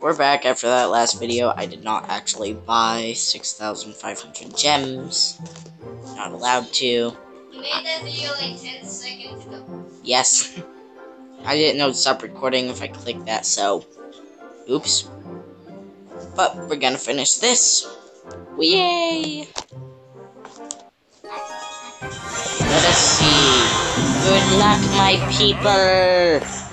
We're back after that last video. I did not actually buy 6,500 gems. Not allowed to. You made that video like 10 seconds ago. Yes. I didn't know to stop recording if I click that, so... Oops. But we're gonna finish this. Yay! Let us see. Good luck, my people!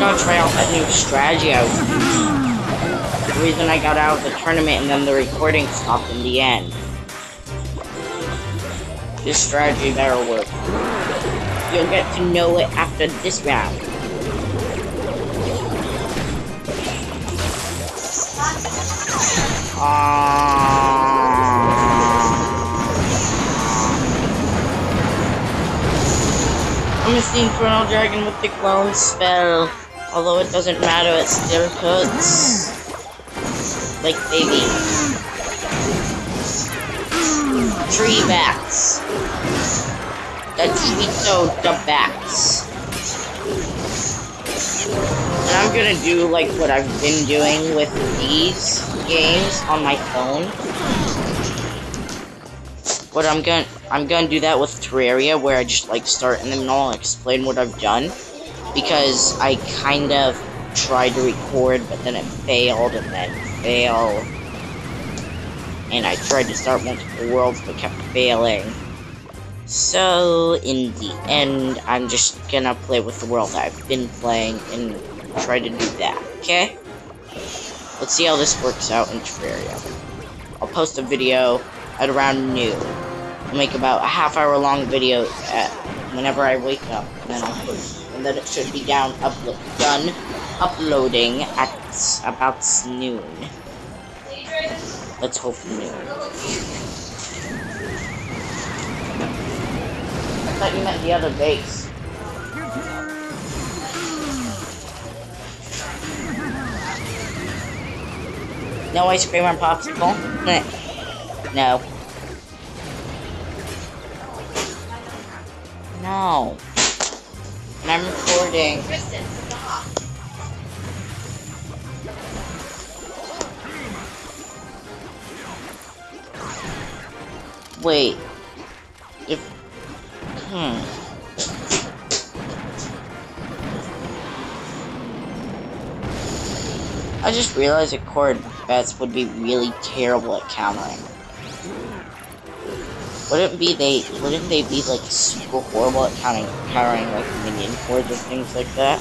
Gonna try out that new strategy I was using. The reason I got out of the tournament and then the recording stopped in the end. This strategy better work. You'll get to know it after this round. Ah. I'm a Inferno Dragon with the clone spell. Although it doesn't matter, it still hurts. Like baby. Tree bats. The Trito the bats. And I'm gonna do like what I've been doing with these games on my phone. But I'm gonna I'm gonna do that with Terraria where I just like start and then I'll explain what I've done. Because I kind of tried to record but then it failed and then failed. And I tried to start multiple worlds but kept failing. So in the end I'm just gonna play with the world I've been playing and try to do that, okay? Let's see how this works out in Terraria. I'll post a video at around noon. I'll make about a half hour long video at whenever I wake up, and then I'll post. Then it should be down upload done uploading at about noon. Let's hope noon. I thought you meant the other base. No ice cream on popsicle? no. No. And I'm recording. Wait. If. Hmm. I just realized that cord bats would be really terrible at countering. Wouldn't be they wouldn't they be like super horrible at countering countering like minion cords and things like that?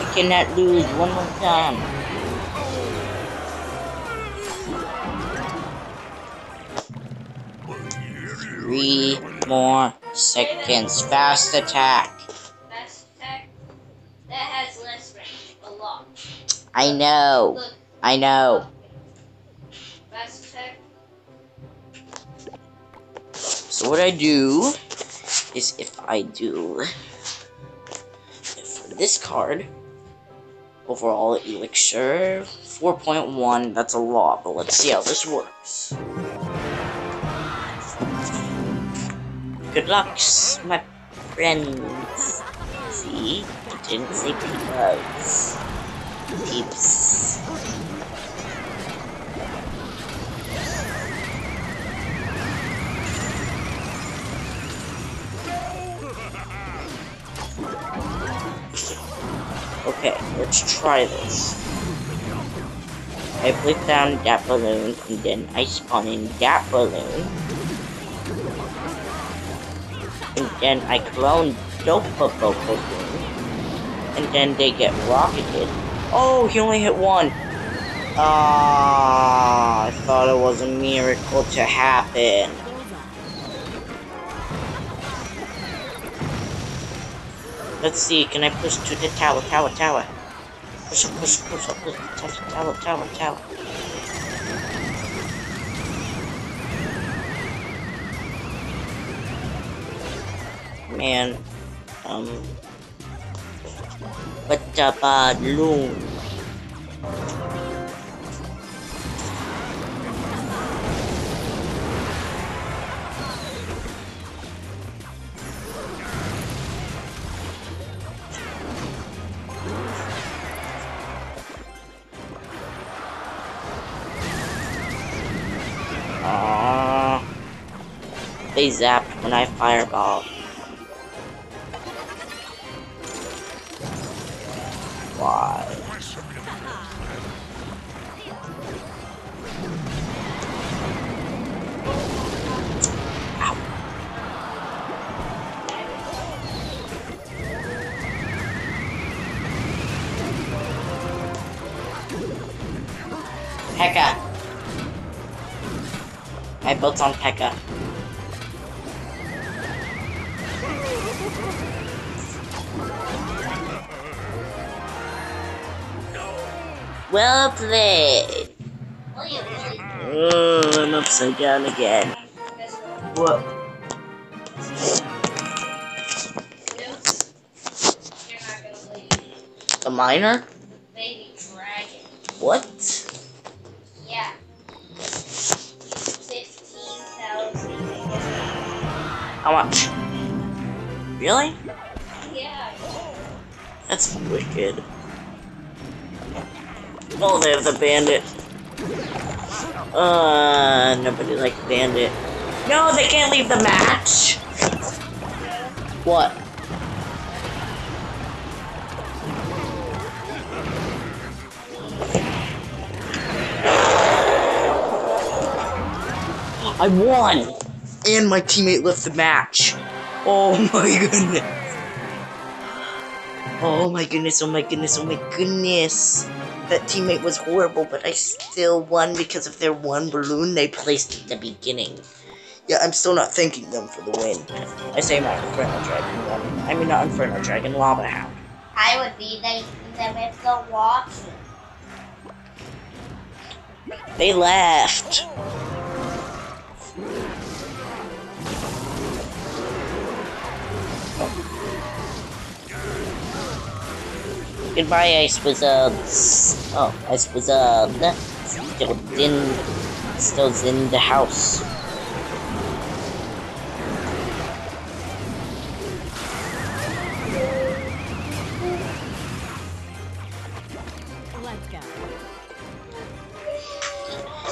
I cannot lose one more time. Three more seconds. Fast attack. Fast attack. That has less range. A lot. I know. Look. I know. So what I do is if I do for this card, overall elixir 4.1, that's a lot, but let's see how this works. Good luck, my friends. See? I didn't say peeps. Peeps. Okay, let's try this. I put down that balloon, and then I spawn in that balloon. And then I clone Dopopo balloon. And then they get rocketed. Oh, he only hit one. Ah, I thought it was a miracle to happen. Let's see, can I push to the tower, tower, tower? Push up, push, push up, push, tower, tower, tower. Man. Um. But the balloon. Aww. They zapped when I fireball. I built on Pekka. Well played. Well, you really Oh, I'm upside down again. Guess what? What? Nope. You're not gonna leave. The miner? Baby dragon. What? How much? Really? Yeah. That's wicked. Oh, they have the bandit. Uh, nobody likes bandit. No, they can't leave the match. What? I won! And my teammate left the match. Oh my goodness. Oh my goodness, oh my goodness, oh my goodness. That teammate was horrible, but I still won because of their one balloon they placed at the beginning. Yeah, I'm still not thanking them for the win. I say my Inferno Dragon won. I mean, not Inferno Dragon, Lava Hound. I would be the the with the water. They left. Goodbye, Ice Wizards. Oh, Ice Wizard. Um, still in, still in the house. Let's go.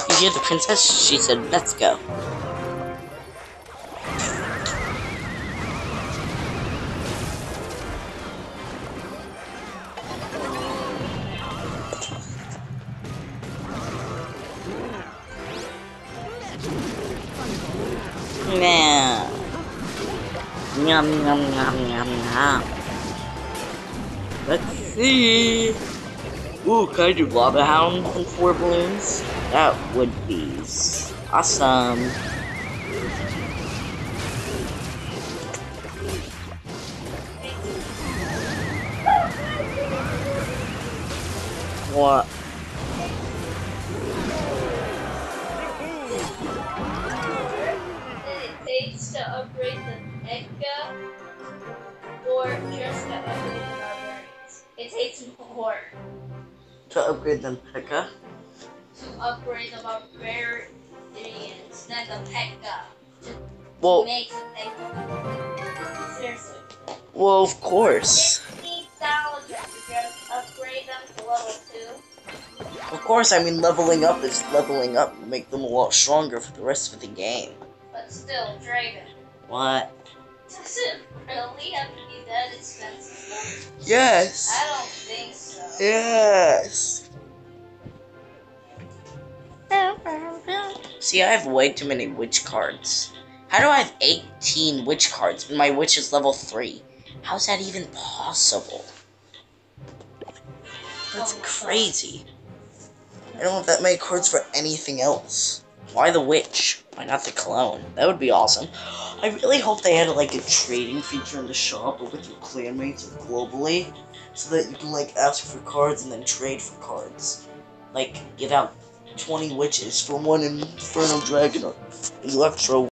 You hear the princess? She said, let's go. Yum, yum, yum, yum, yum. Let's see. Ooh, can I do Lava Hound and four balloons? That would be awesome. What? Takes to upgrade the Edga or just to upgrade the barbarians. It takes more To upgrade them Pekka? to upgrade the barbarians than the Pekka. To Well, make the Pekka. Seriously. well, of course. 50,000 to just upgrade them to level 2. Of course, I mean, leveling up is leveling up. Make them a lot stronger for the rest of the game. Still, Dragon. What? Does it really have to be that expensive? though? Yes! I don't think so. Yes! See, I have way too many witch cards. How do I have 18 witch cards when my witch is level 3? How's that even possible? That's oh crazy. I don't have that many cards for anything else. Why the witch? Why not the clone? That would be awesome. I really hope they had like a trading feature in the shop with your clanmates globally, so that you can like ask for cards and then trade for cards. Like give out 20 witches for one Inferno Dragon or Electro